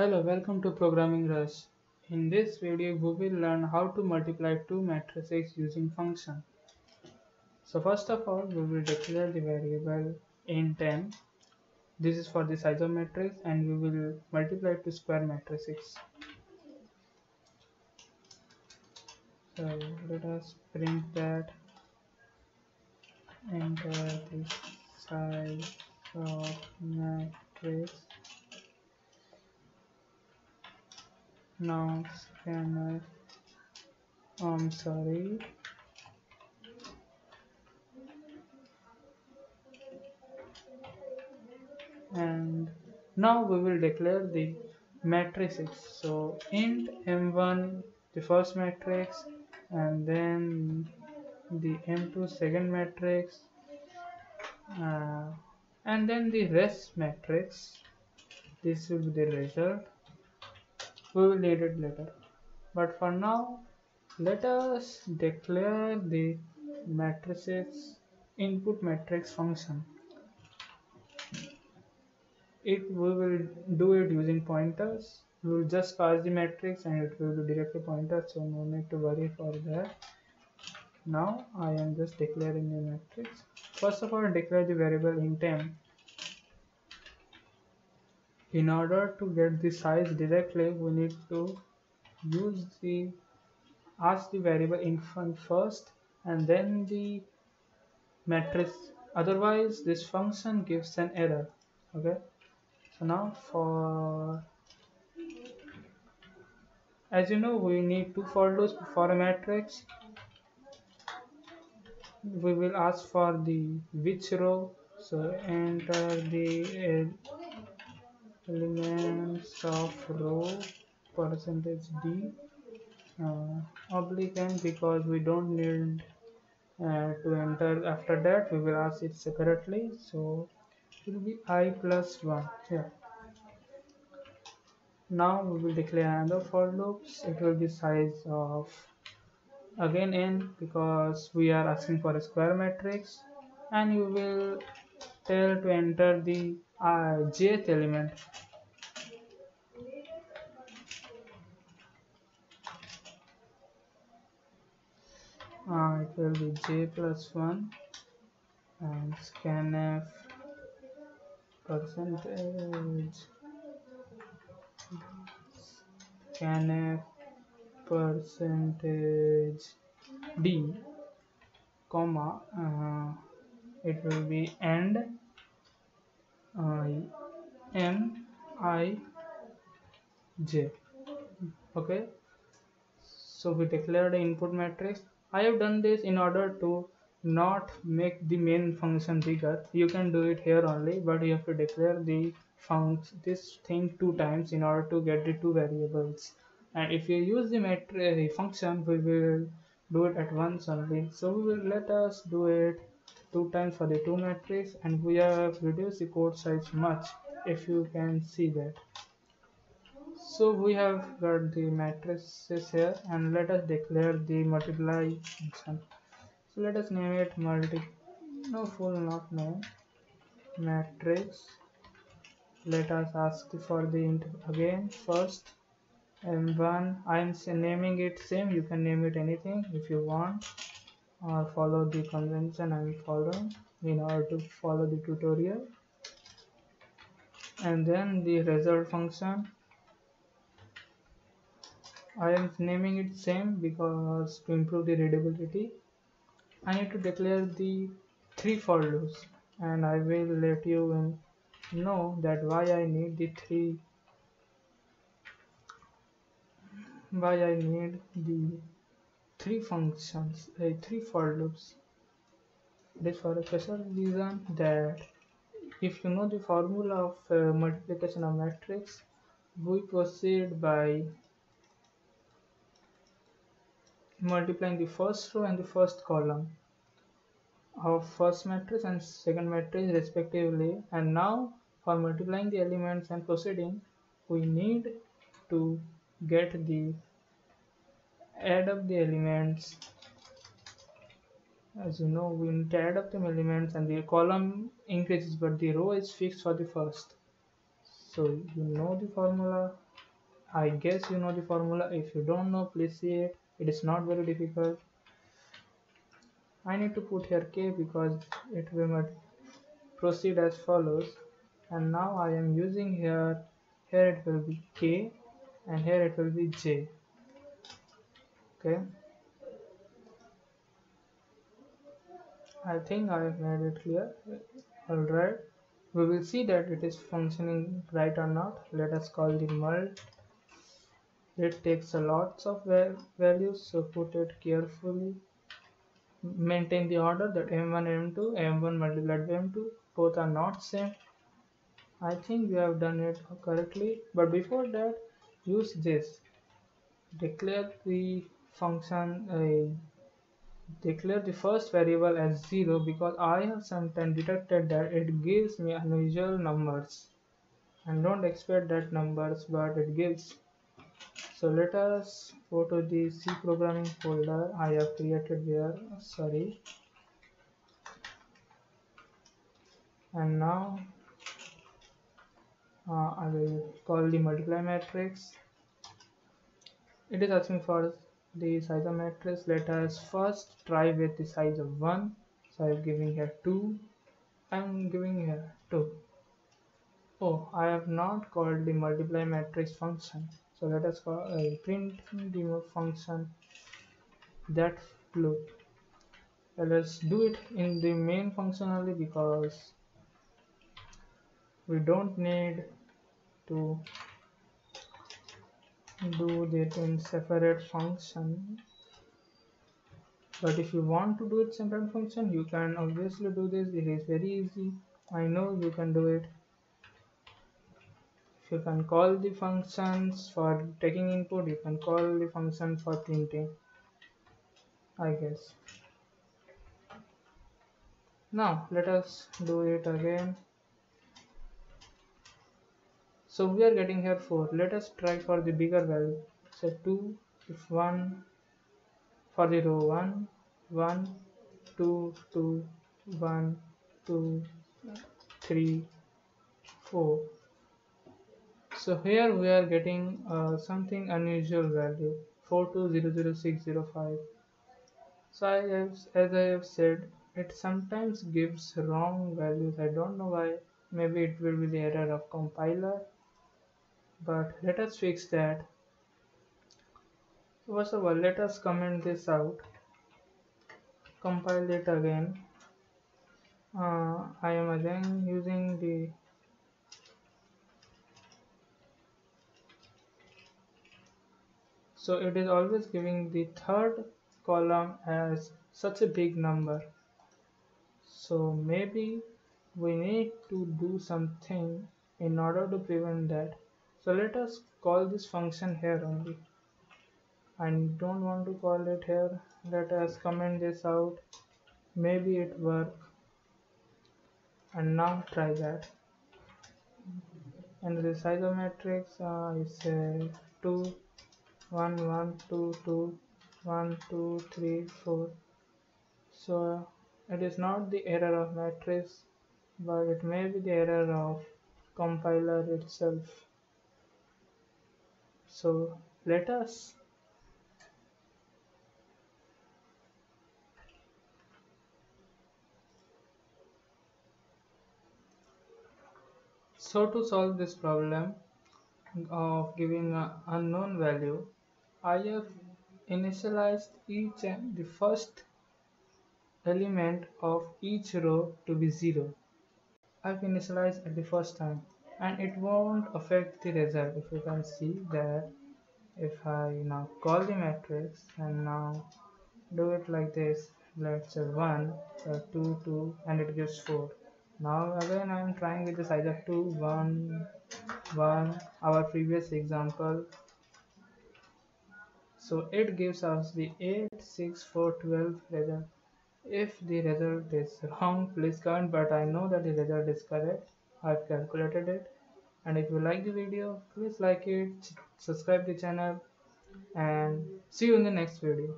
Hello, welcome to Programming Rush. In this video, we will learn how to multiply two matrices using function. So first of all, we will declare the variable int This is for the size of matrix and we will multiply to square matrices. So let us print that enter the size of matrix now scanf I'm sorry. And now we will declare the matrices so int m1 the first matrix and then the m2 second matrix uh, and then the rest matrix. This will be the result we will need it later but for now let us declare the matrices input matrix function. It we will do it using pointers. We will just pass the matrix and it will be directly pointer so no need to worry for that. Now I am just declaring the matrix. First of all declare the variable int m in order to get the size directly we need to use the ask the variable infant first and then the matrix. Otherwise this function gives an error. Okay? So now for as you know we need two for loops for a matrix. We will ask for the which row. So enter the elements of row percentage d uh, oblique n because we don't need uh, to enter after that we will ask it separately. So it will be i plus 1 here. Now we will declare another for loops. It will be size of again n because we are asking for a square matrix. And you will tell to enter the uh, jth element. Uh, it will be j plus 1 and scanf percentage. Scanf percentage d comma uh, it will be and I M I J. Okay? So we declared the input matrix. I have done this in order to not make the main function bigger. You can do it here only but you have to declare the function this thing two times in order to get the two variables. And if you use the matrix function we will do it at once only. So we will let us do it two times for the two matrix and we have reduced the code size much if you can see that. So we have got the matrices here and let us declare the multiply function. So let us name it multi no full not name matrix. Let us ask for the int again first. M1 i'm naming it same you can name it anything if you want or follow the convention I'm following in order to follow the tutorial. And then the result function. I am naming it same because to improve the readability I need to declare the three for loops and I will let you know that why I need the three why I need the three functions, uh, three for loops. This for a special reason that if you know the formula of uh, multiplication of matrix, we proceed by multiplying the first row and the first column of first matrix and second matrix respectively and now for multiplying the elements and proceeding we need to get the add up the elements. As you know we need to add up the elements and the column increases but the row is fixed for the first. So you know the formula. I guess you know the formula. If you don't know please see it. It is not very difficult. I need to put here k because it will proceed as follows. And now I am using here here it will be k and here it will be j okay. I think I have made it clear. Alright. We will see that it is functioning right or not. Let us call the mult. It takes a lots of values so put it carefully. Maintain the order that m1 m2 m1 multiplied by m2 both are not same. I think we have done it correctly. But before that use this. Declare the function uh, declare the first variable as 0 because I have sometimes detected that it gives me unusual numbers. And don't expect that numbers but it gives. So let us go to the C programming folder. I have created there sorry. And now uh, I will call the multiply matrix. It is asking for the size of matrix let us first try with the size of 1 so I'm giving here 2 I'm giving here 2 oh I have not called the multiply matrix function. So let us call, uh, print the function that flew let's do it in the main function only because we don't need to do that in separate function. But if you want to do it separate function you can obviously do this. It is very easy. I know you can do it. You can call the functions for taking input you can call the function for printing I guess. Now let us do it again so we are getting here 4 let us try for the bigger value. So 2 if 1 for the row 1 1 2 2 1 2 3 4 so here we are getting uh, something unusual value 4200605 so I have, as I have said it sometimes gives wrong values. I don't know why. Maybe it will be the error of compiler but let us fix that. First of all let us comment this out. Compile it again. Uh, I am again using the so it is always giving the third column as such a big number. So maybe we need to do something in order to prevent that so let us call this function here only. I don't want to call it here. Let us comment this out. Maybe it work. And now try that. And the size of matrix uh, is uh, 2 one one two two one two three four. So it is not the error of matrix but it may be the error of compiler itself so let us so to solve this problem of giving an unknown value I have initialized each and the first element of each row to be 0. I've initialized at the first time and it won't affect the result. If you can see that if I now call the matrix and now do it like this let's say 1 uh, 2 2 and it gives 4 now again I am trying with the size of 2 1 1 our previous example. So it gives us the 8 6 4 12 result. If the result is wrong please comment but i know that the result is correct i've calculated it. And if you like the video please like it subscribe the channel and see you in the next video